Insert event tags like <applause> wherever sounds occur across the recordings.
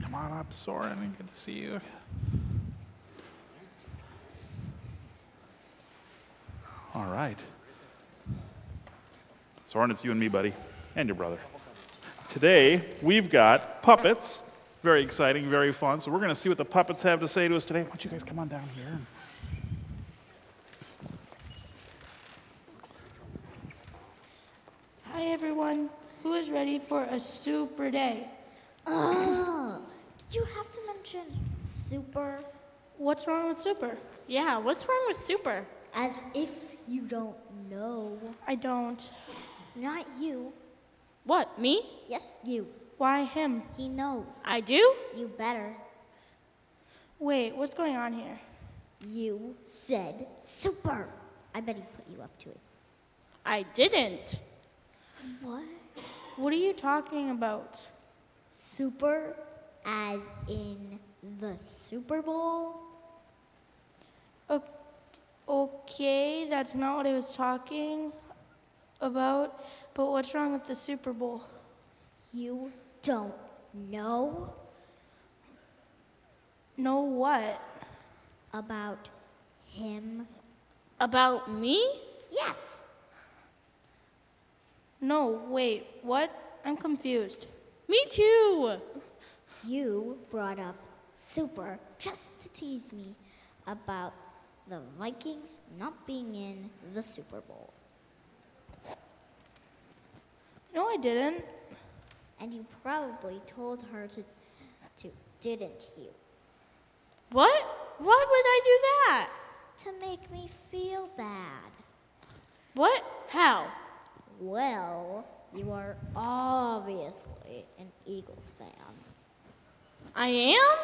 Come on up, Soren. Good to see you. All right. Soren, it's you and me, buddy, and your brother. Today, we've got puppets. Very exciting, very fun. So, we're going to see what the puppets have to say to us today. Why don't you guys come on down here? Hi everyone. Who is ready for a super day? Oh, did you have to mention super? What's wrong with super? Yeah, what's wrong with super? As if you don't know. I don't. Not you. What, me? Yes, you. Why him? He knows. I do? You better. Wait, what's going on here? You said super. I bet he put you up to it. I didn't. What? What are you talking about? Super as in the Super Bowl? Okay, that's not what I was talking about. But what's wrong with the Super Bowl? You don't know Know what? about him? About me? Yes. No, wait, what? I'm confused. Me too. You brought up super just to tease me about the Vikings not being in the Super Bowl. No, I didn't. And you probably told her to, to didn't you? What? Why would I do that? To make me feel bad. What? How? Well, you are obviously an Eagles fan. I am?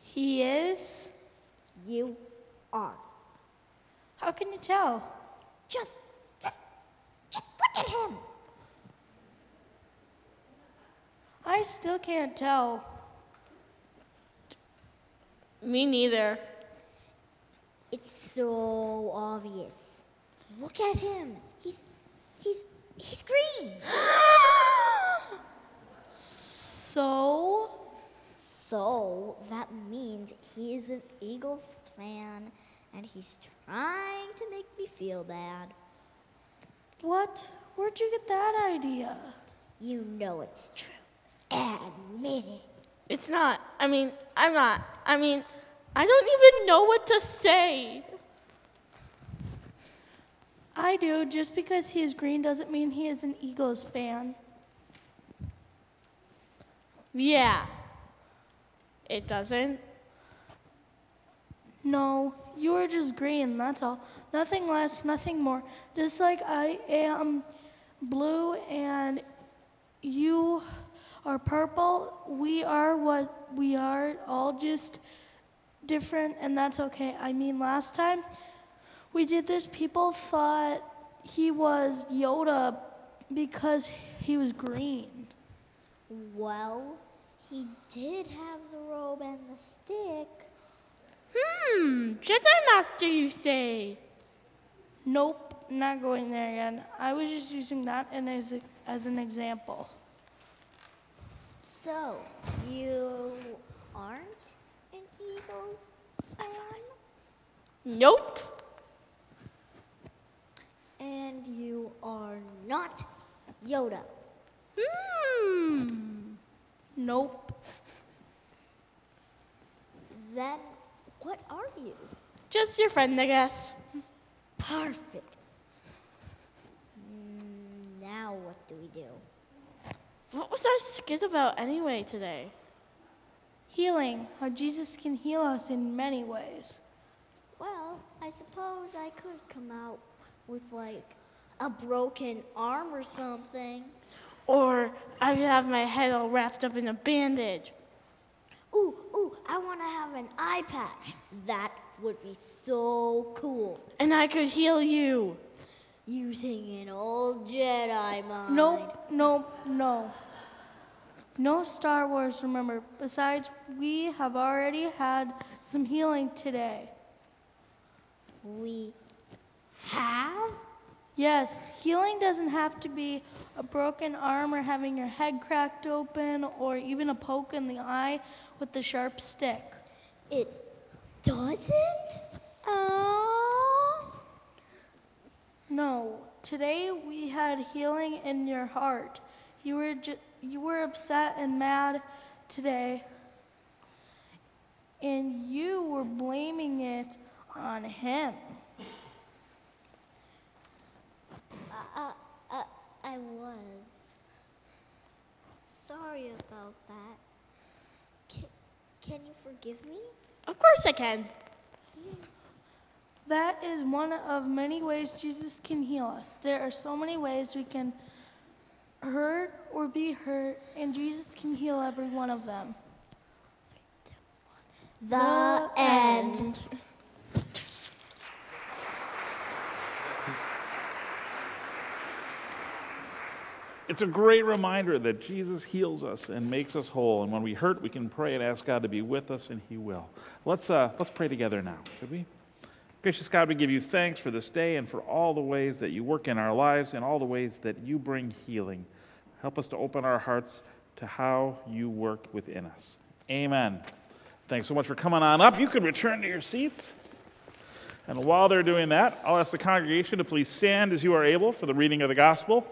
He is? You are. How can you tell? Just, just, just look at him. I still can't tell. Me neither. It's so obvious. Look at him. He's, he's, he's green. <gasps> So? So that means he is an Eagles fan and he's trying to make me feel bad. What? Where'd you get that idea? You know it's true. Admit it. It's not. I mean, I'm not. I mean, I don't even know what to say. I do. Just because he is green doesn't mean he is an Eagles fan. Yeah. It doesn't. No, you are just green, that's all. Nothing less, nothing more. Just like I am blue and you are purple, we are what we are, all just different, and that's okay. I mean, last time we did this, people thought he was Yoda because he was green. Well, he did have the robe and the stick. Hmm, Jedi Master, you say? Nope, not going there again. I was just using that and as, as an example. So, you aren't an Eagles fan? Nope. And you are not Yoda. Hmm. Nope. Then what are you? Just your friend, I guess. Perfect. Now what do we do? What was our skit about anyway today? Healing, how Jesus can heal us in many ways. Well, I suppose I could come out with like a broken arm or something. Or I have my head all wrapped up in a bandage. Ooh, ooh, I want to have an eye patch. That would be so cool. And I could heal you. Using an old Jedi mind. Nope, nope, no. No Star Wars, remember. Besides, we have already had some healing today. We have? Yes, healing doesn't have to be a broken arm or having your head cracked open or even a poke in the eye with a sharp stick. It doesn't? Oh. No, today we had healing in your heart. You were ju- you were upset and mad today. And you were blaming it on him. Uh, uh, I was. Sorry about that. Can, can you forgive me? Of course I can. That is one of many ways Jesus can heal us. There are so many ways we can hurt or be hurt, and Jesus can heal every one of them. The, end. It's a great reminder that Jesus heals us and makes us whole. And when we hurt, we can pray and ask God to be with us, and He will. Let's, uh, let's pray together now, should we? Gracious God, we give you thanks for this day and for all the ways that you work in our lives and all the ways that you bring healing. Help us to open our hearts to how you work within us. Amen. Thanks so much for coming on up. You can return to your seats. And while they're doing that, I'll ask the congregation to please stand as you are able for the reading of the gospel.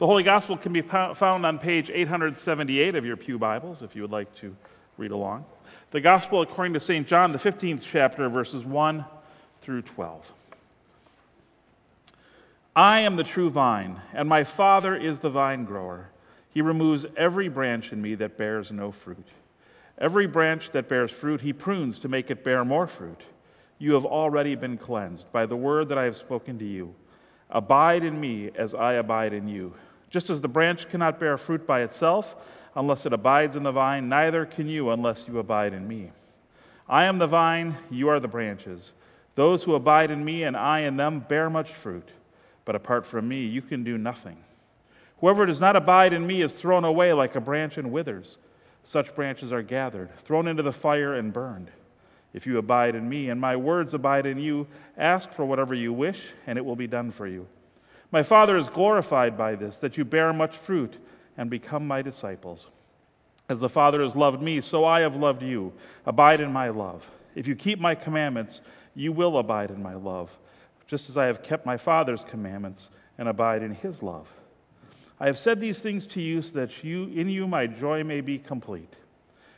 The Holy Gospel can be found on page 878 of your Pew Bibles if you would like to read along. The Gospel according to St. John, the 15th chapter, verses 1 through 12. I am the true vine, and my Father is the vine grower. He removes every branch in me that bears no fruit. Every branch that bears fruit, he prunes to make it bear more fruit. You have already been cleansed by the word that I have spoken to you. Abide in me as I abide in you. Just as the branch cannot bear fruit by itself unless it abides in the vine, neither can you unless you abide in me. I am the vine, you are the branches. Those who abide in me and I in them bear much fruit, but apart from me, you can do nothing. Whoever does not abide in me is thrown away like a branch and withers. Such branches are gathered, thrown into the fire, and burned. If you abide in me and my words abide in you, ask for whatever you wish, and it will be done for you. My Father is glorified by this, that you bear much fruit and become my disciples. As the Father has loved me, so I have loved you. Abide in my love. If you keep my commandments, you will abide in my love, just as I have kept my Father's commandments and abide in his love. I have said these things to you so that you, in you my joy may be complete.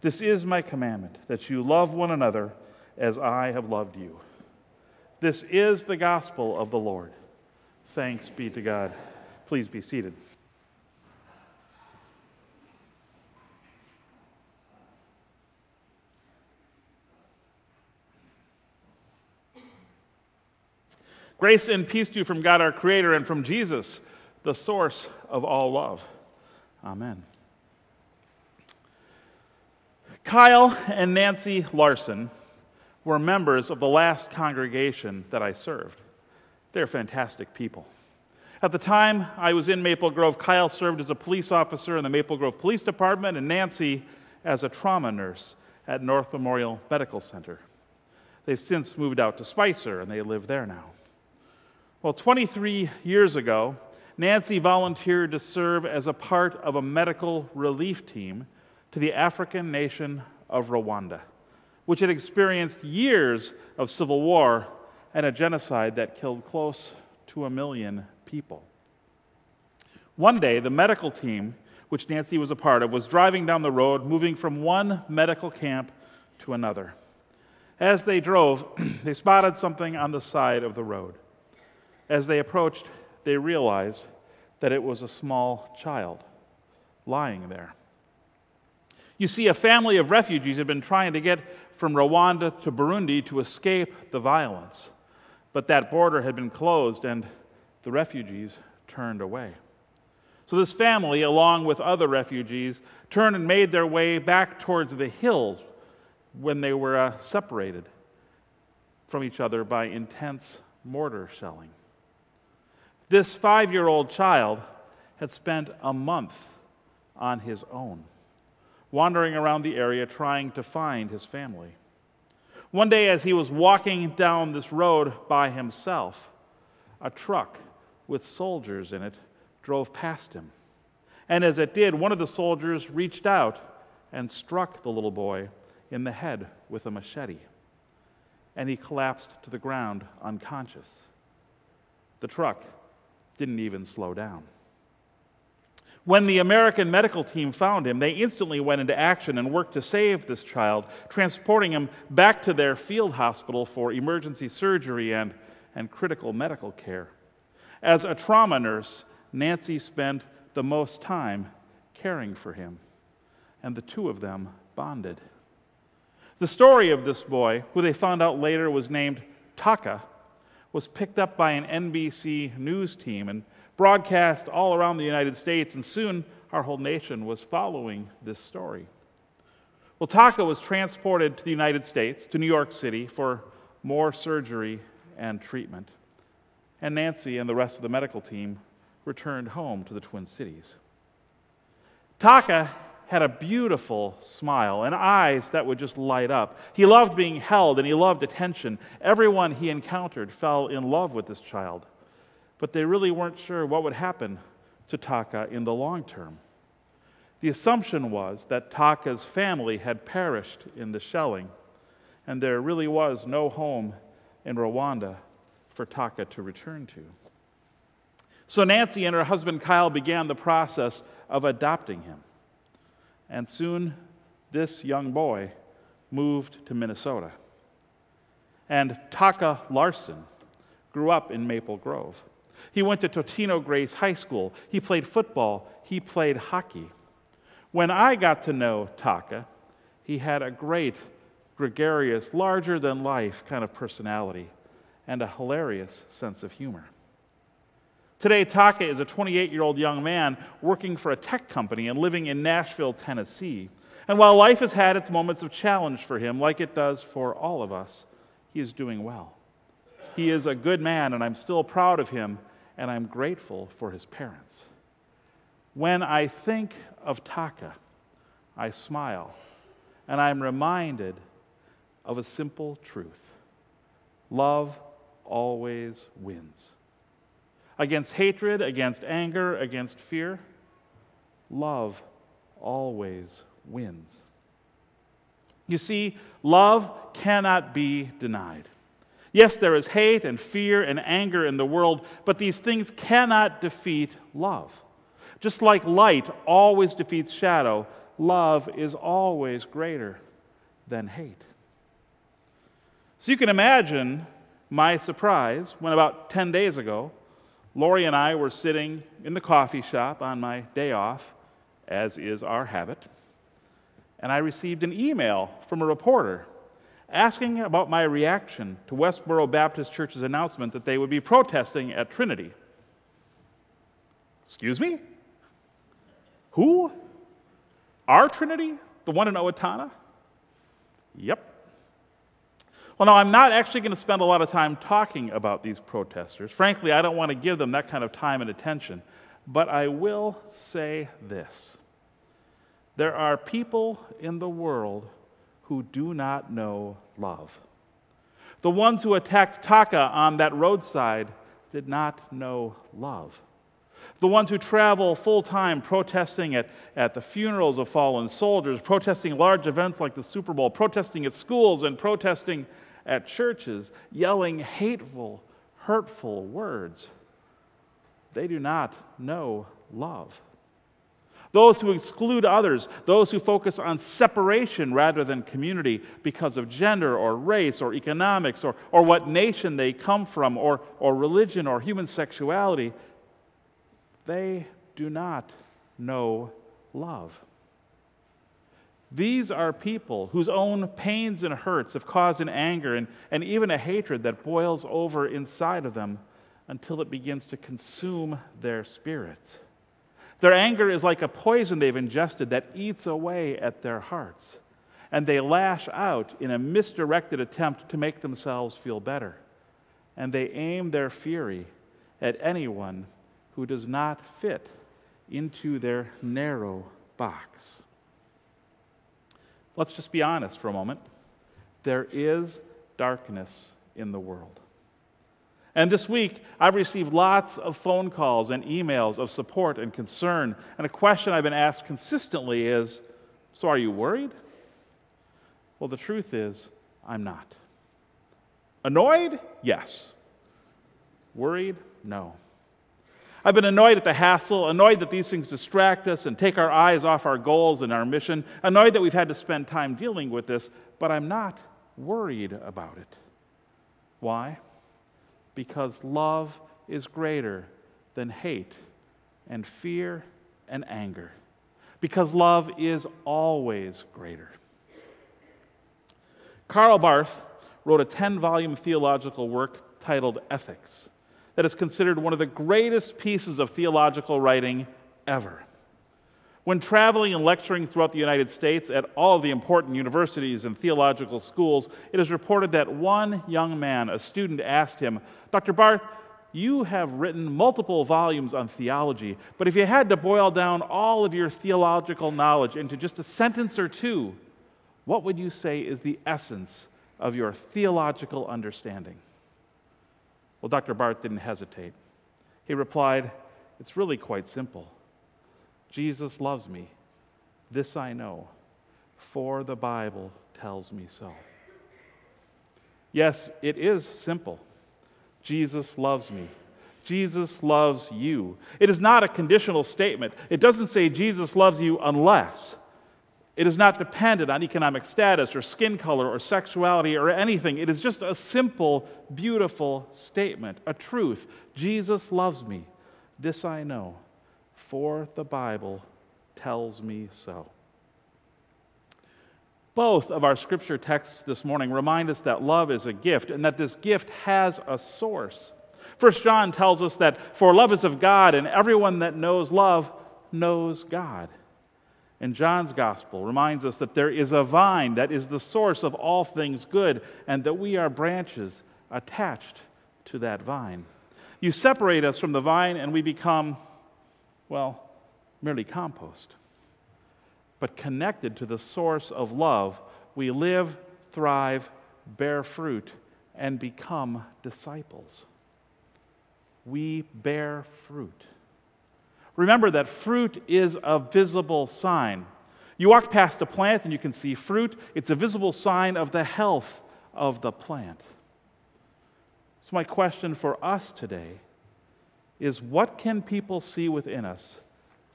This is my commandment, that you love one another as I have loved you. This is the gospel of the Lord. Thanks be to God. Please be seated. Grace and peace to you from God our Creator and from Jesus, the source of all love. Amen. Kyle and Nancy Larson were members of the last congregation that I served. They're fantastic people. At the time I was in Maple Grove, Kyle served as a police officer in the Maple Grove Police Department and Nancy as a trauma nurse at North Memorial Medical Center. They've since moved out to Spicer and they live there now. Well, 23 years ago, Nancy volunteered to serve as a part of a medical relief team to the African nation of Rwanda, which had experienced years of civil war and a genocide that killed close to a million people. One day, the medical team, which Nancy was a part of, was driving down the road, moving from one medical camp to another. As they drove, <clears throat> they spotted something on the side of the road. As they approached, they realized that it was a small child lying there. You see, a family of refugees had been trying to get from Rwanda to Burundi to escape the violence, but that border had been closed and the refugees turned away. So, this family, along with other refugees, turned and made their way back towards the hills when they were uh, separated from each other by intense mortar shelling. This five year old child had spent a month on his own, wandering around the area trying to find his family. One day, as he was walking down this road by himself, a truck with soldiers in it drove past him. And as it did, one of the soldiers reached out and struck the little boy in the head with a machete. And he collapsed to the ground unconscious. The truck didn't even slow down. When the American medical team found him, they instantly went into action and worked to save this child, transporting him back to their field hospital for emergency surgery and, and critical medical care. As a trauma nurse, Nancy spent the most time caring for him, and the two of them bonded. The story of this boy, who they found out later was named Taka, was picked up by an NBC news team and broadcast all around the United States, and soon our whole nation was following this story. Well, Taka was transported to the United States, to New York City, for more surgery and treatment. And Nancy and the rest of the medical team returned home to the Twin Cities. Taka had a beautiful smile and eyes that would just light up. He loved being held and he loved attention. Everyone he encountered fell in love with this child but they really weren't sure what would happen to Taka in the long term. The assumption was that Taka's family had perished in the shelling, and there really was no home in Rwanda for Taka to return to. So Nancy and her husband Kyle began the process of adopting him. And soon this young boy moved to Minnesota. And Taka Larson grew up in Maple Grove. He went to Totino Grace High School. He played football. He played hockey. When I got to know Taka, he had a great, gregarious, larger than life kind of personality and a hilarious sense of humor. Today, Taka is a 28 year old young man working for a tech company and living in Nashville, Tennessee. And while life has had its moments of challenge for him, like it does for all of us, he is doing well. He is a good man, and I'm still proud of him and I'm grateful for his parents. When I think of Taka, I smile, and I'm reminded of a simple truth love always wins. Against hatred, against anger, against fear, love always wins. You see, love cannot be denied. Yes, there is hate and fear and anger in the world, but these things cannot defeat love. Just like light always defeats shadow, love is always greater than hate. So you can imagine my surprise when about 10 days ago, Lori and I were sitting in the coffee shop on my day off, as is our habit, and I received an email from a reporter asking about my reaction to Westboro Baptist Church's announcement that they would be protesting at Trinity. Excuse me? Who? Our Trinity? The one in Owatonna? Yep. Well, now, I'm not actually going to spend a lot of time talking about these protesters. Frankly, I don't want to give them that kind of time and attention. But I will say this there are people in the world who do not know love. The ones who attacked Taka on that roadside did not know love. The ones who travel full time protesting at, at the funerals of fallen soldiers, protesting large events like the Super Bowl, protesting at schools and protesting at churches, yelling hateful, hurtful words, they do not know love those who exclude others, those who focus on separation rather than community because of gender or race or economics or, or what nation they come from or, or religion or human sexuality, they do not know love. These are people whose own pains and hurts have caused an anger and, and even a hatred that boils over inside of them until it begins to consume their spirits. Their anger is like a poison they've ingested that eats away at their hearts. And they lash out in a misdirected attempt to make themselves feel better. And they aim their fury at anyone who does not fit into their narrow box. let's just be honest for a moment. There is darkness in the world. And this week, I've received lots of phone calls and emails of support and concern. And a question I've been asked consistently is So, are you worried? Well, the truth is, I'm not. Annoyed? Yes. Worried? No. I've been annoyed at the hassle, annoyed that these things distract us and take our eyes off our goals and our mission, annoyed that we've had to spend time dealing with this, but I'm not worried about it. Why? Because love is greater than hate and fear and anger. Because love is always greater. Karl Barth wrote a 10 volume theological work titled Ethics that is considered one of the greatest pieces of theological writing ever. When traveling and lecturing throughout the United States at all of the important universities and theological schools, it is reported that one young man, a student, asked him, Dr. Barth, you have written multiple volumes on theology, but if you had to boil down all of your theological knowledge into just a sentence or two, what would you say is the essence of your theological understanding? Well, Dr. Barth didn't hesitate. He replied, It's really quite simple. Jesus loves me. This I know, for the Bible tells me so. Yes, it is simple. Jesus loves me. Jesus loves you. It is not a conditional statement. It doesn't say Jesus loves you unless. It is not dependent on economic status or skin color or sexuality or anything. It is just a simple, beautiful statement, a truth. Jesus loves me. This I know, for the Bible tells me so. Both of our scripture texts this morning remind us that love is a gift and that this gift has a source. First John tells us that for love is of God, and everyone that knows love knows God And John's gospel reminds us that there is a vine that is the source of all things good, and that we are branches attached to that vine. You separate us from the vine, and we become, well, merely compost. But connected to the source of love, we live, thrive, bear fruit, and become disciples. We bear fruit. Remember that fruit is a visible sign. You walk past a plant and you can see fruit, it's a visible sign of the health of the plant. So, my question for us today is what can people see within us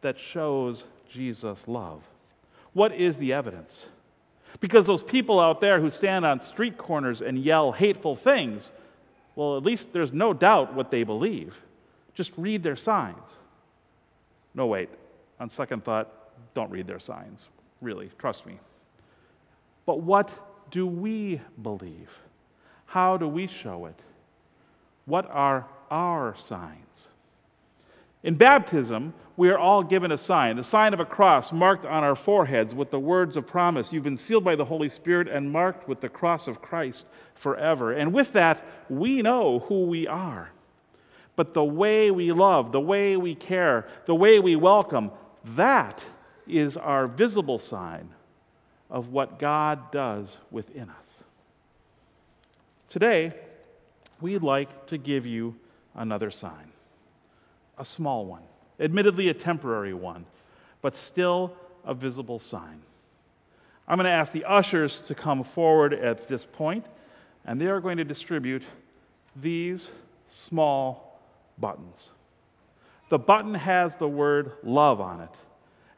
that shows Jesus' love? What is the evidence? Because those people out there who stand on street corners and yell hateful things, well, at least there's no doubt what they believe. Just read their signs. No, wait. On second thought, don't read their signs. Really, trust me. But what do we believe? How do we show it? What are our signs? In baptism, we are all given a sign, the sign of a cross marked on our foreheads with the words of promise. You've been sealed by the Holy Spirit and marked with the cross of Christ forever. And with that, we know who we are. But the way we love, the way we care, the way we welcome, that is our visible sign of what God does within us. Today, we'd like to give you another sign, a small one, admittedly a temporary one, but still a visible sign. I'm going to ask the ushers to come forward at this point, and they are going to distribute these small buttons. The button has the word love on it.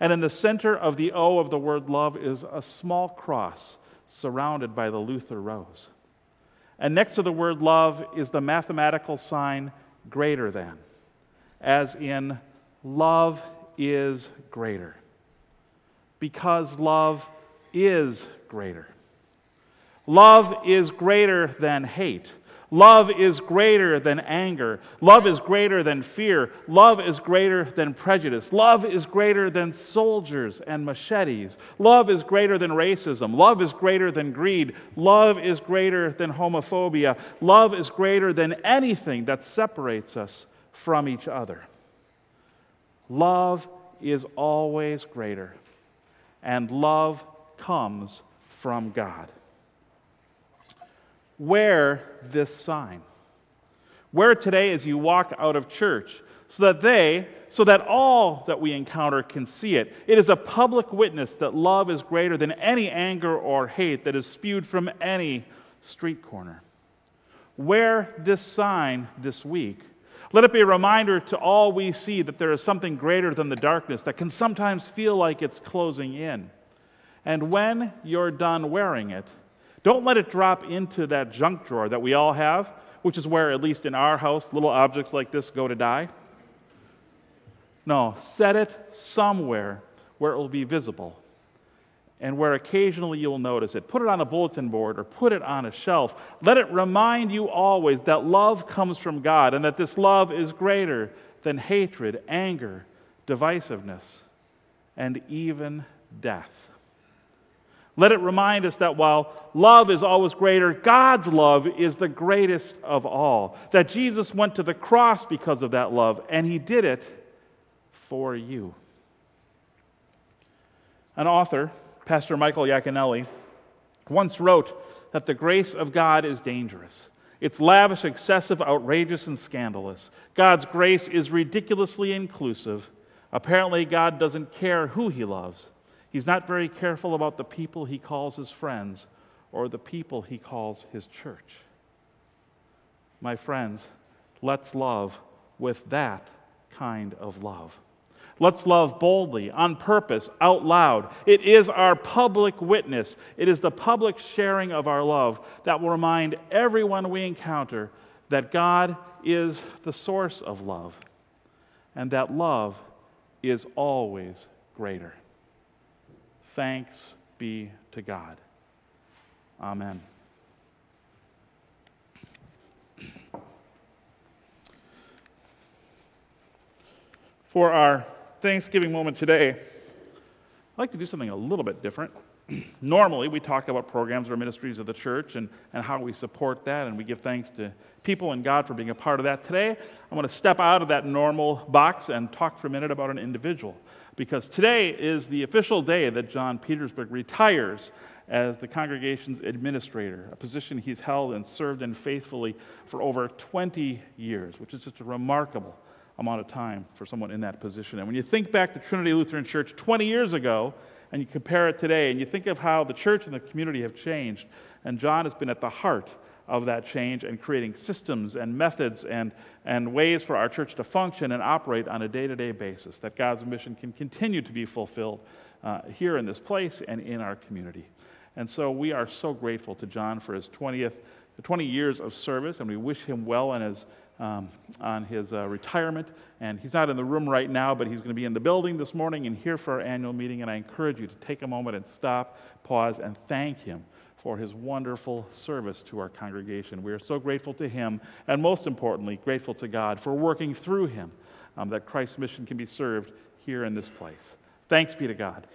And in the center of the O of the word love is a small cross surrounded by the Luther rose. And next to the word love is the mathematical sign greater than, as in love is greater. Because love is greater. Love is greater than hate. Love is greater than anger. Love is greater than fear. Love is greater than prejudice. Love is greater than soldiers and machetes. Love is greater than racism. Love is greater than greed. Love is greater than homophobia. Love is greater than anything that separates us from each other. Love is always greater, and love comes from God. Wear this sign. Wear it today as you walk out of church so that they, so that all that we encounter can see it. It is a public witness that love is greater than any anger or hate that is spewed from any street corner. Wear this sign this week. Let it be a reminder to all we see that there is something greater than the darkness that can sometimes feel like it's closing in. And when you're done wearing it, don't let it drop into that junk drawer that we all have, which is where, at least in our house, little objects like this go to die. No, set it somewhere where it will be visible and where occasionally you'll notice it. Put it on a bulletin board or put it on a shelf. Let it remind you always that love comes from God and that this love is greater than hatred, anger, divisiveness, and even death. Let it remind us that while love is always greater, God's love is the greatest of all. That Jesus went to the cross because of that love, and he did it for you. An author, Pastor Michael Yaconelli, once wrote that the grace of God is dangerous. It's lavish, excessive, outrageous, and scandalous. God's grace is ridiculously inclusive. Apparently, God doesn't care who he loves. He's not very careful about the people he calls his friends or the people he calls his church. My friends, let's love with that kind of love. Let's love boldly, on purpose, out loud. It is our public witness, it is the public sharing of our love that will remind everyone we encounter that God is the source of love and that love is always greater. Thanks be to God. Amen. For our Thanksgiving moment today, I'd like to do something a little bit different. <clears throat> Normally, we talk about programs or ministries of the church and, and how we support that, and we give thanks to people and God for being a part of that. Today, I want to step out of that normal box and talk for a minute about an individual because today is the official day that John Petersburg retires as the congregation's administrator, a position he's held and served in faithfully for over 20 years, which is just a remarkable amount of time for someone in that position. And when you think back to Trinity Lutheran Church 20 years ago, and you compare it today, and you think of how the church and the community have changed, and John has been at the heart of that change and creating systems and methods and, and ways for our church to function and operate on a day to day basis, that God's mission can continue to be fulfilled uh, here in this place and in our community. And so we are so grateful to John for his 20th, 20 years of service, and we wish him well on his, um, on his uh, retirement. And he's not in the room right now, but he's going to be in the building this morning and here for our annual meeting. And I encourage you to take a moment and stop, pause, and thank him for his wonderful service to our congregation. We are so grateful to him, and most importantly, grateful to God for working through him um, that Christ's mission can be served here in this place. Thanks be to God.